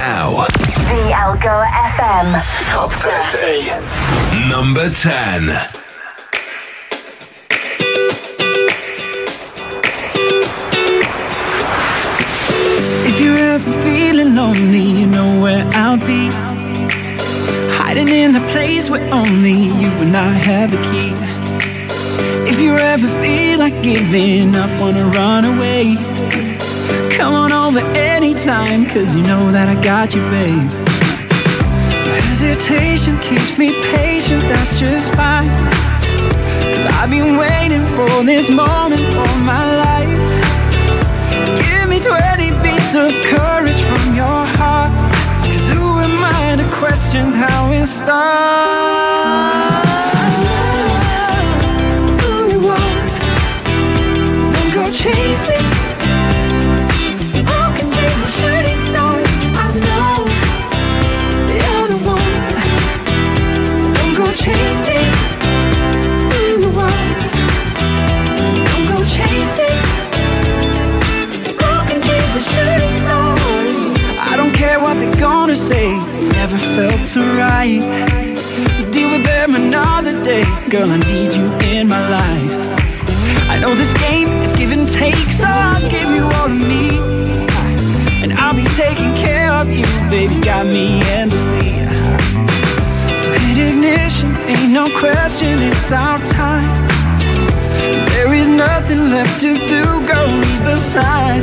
Now, The Algo FM Top 30. number 10. If you're ever feeling lonely, you know where I'll be. Hiding in the place where only you and I have the key. If you ever feel like giving up, wanna run away, come on over anytime, cause you know that I got you, babe. Your hesitation keeps me patient, that's just fine. Cause I've been waiting for this moment all my life. Give me 20 beats of courage from your heart. Cause who am I to question how it starts? So right. Deal with them another day, girl. I need you in my life. I know this game is give and take, so I'll give you all of me. And I'll be taking care of you, baby. Got me endlessly. So hit ignition, ain't no question, it's our time. There is nothing left to do, go leave the sign.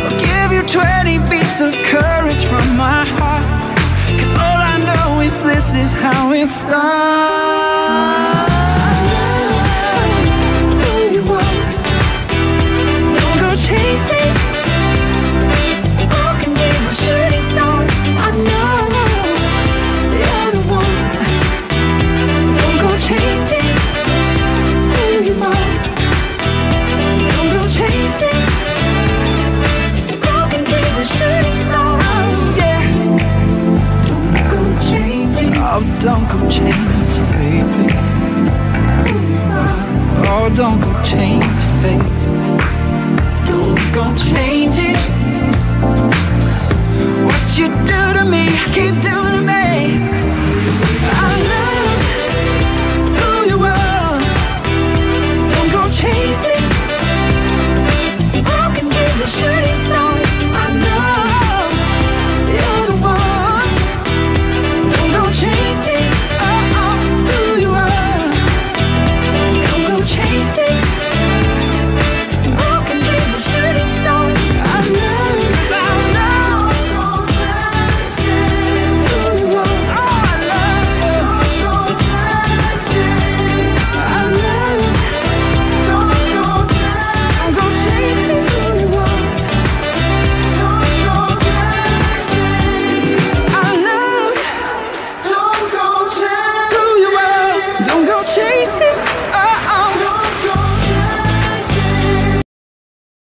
I'll give you 20 beats of courage is how it starts. Don't go changing, baby. Oh, don't go changing, baby. Don't go changing.